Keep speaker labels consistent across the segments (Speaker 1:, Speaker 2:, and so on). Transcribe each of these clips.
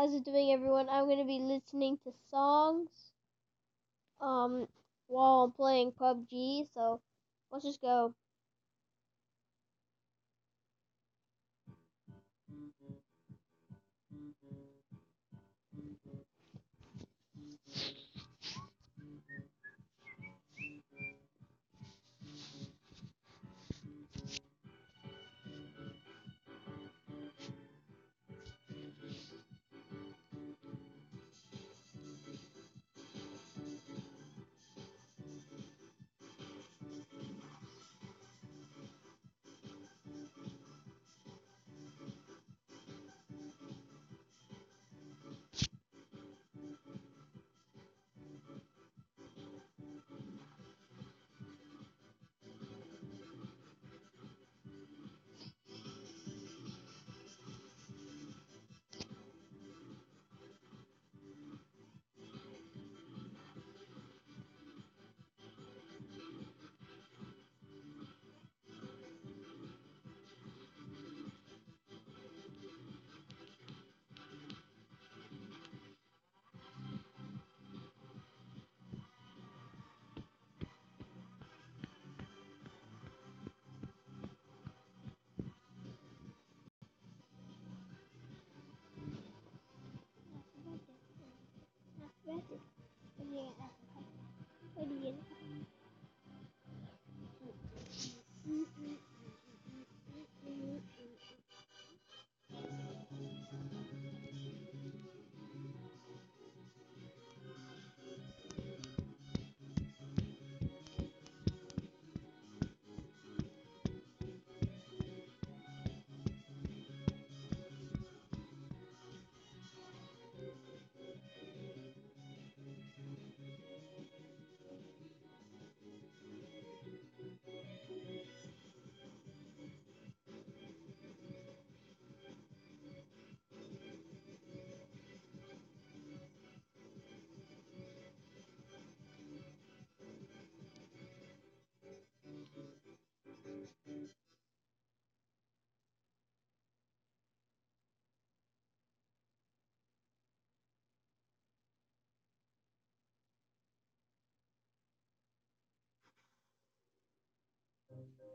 Speaker 1: How's it doing, everyone? I'm gonna be listening to songs, um, while I'm playing PUBG. So let's just go. better.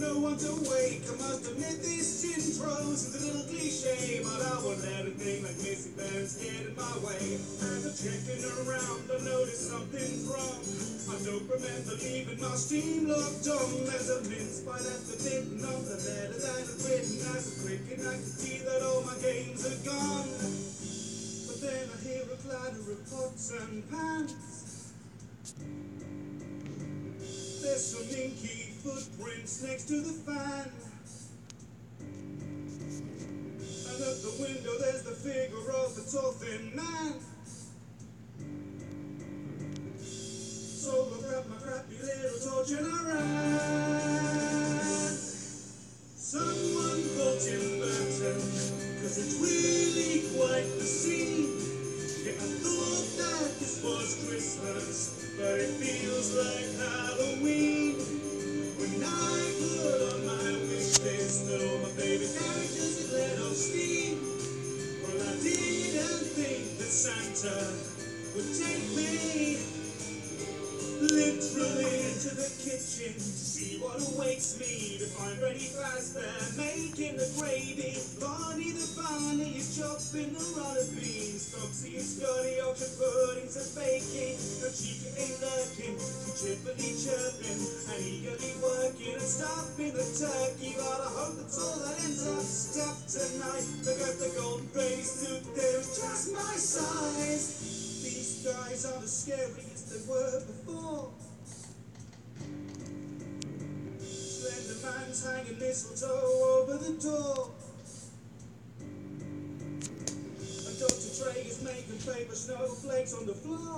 Speaker 2: No one's awake. I must admit this intro's is a little cliche, but I won't let a thing like Missy Bands get in my way. I'm checking around, I notice something's wrong. I don't remember leaving my steam locked on. There's a mince pie at the bitten of the letter that I'd written. As I'm clicking, I can see that all my games are gone. But then I hear a clatter of pots and pans. There's some inky footprints next to the fan. And at the window there's the figure of a tall thin man. So I grab my crappy little torch and I ran. Someone called Tim Burton, cause it's really quite the scene. Yeah, I thought that this was Christmas, but it feels like Halloween. When I put on my wish list, though my favorite characters had let off steam. Well, I didn't think that Santa would take me literally kitchen to see what awaits me. To find Freddy Fazbear making the gravy. Bonnie the Bunny is chopping the runner beans. Foxy and Scotty are puddings and baking. No Chica ain't lurking, too chippily chirping and eagerly working and stuffing the turkey. But I hope that's all that ends up stuffed tonight. Look at the golden gravy suit, they're just my size. These guys aren't as scary as they were before. Man's hanging mistletoe over the door. And Dr. Trey is making paper snowflakes on the floor.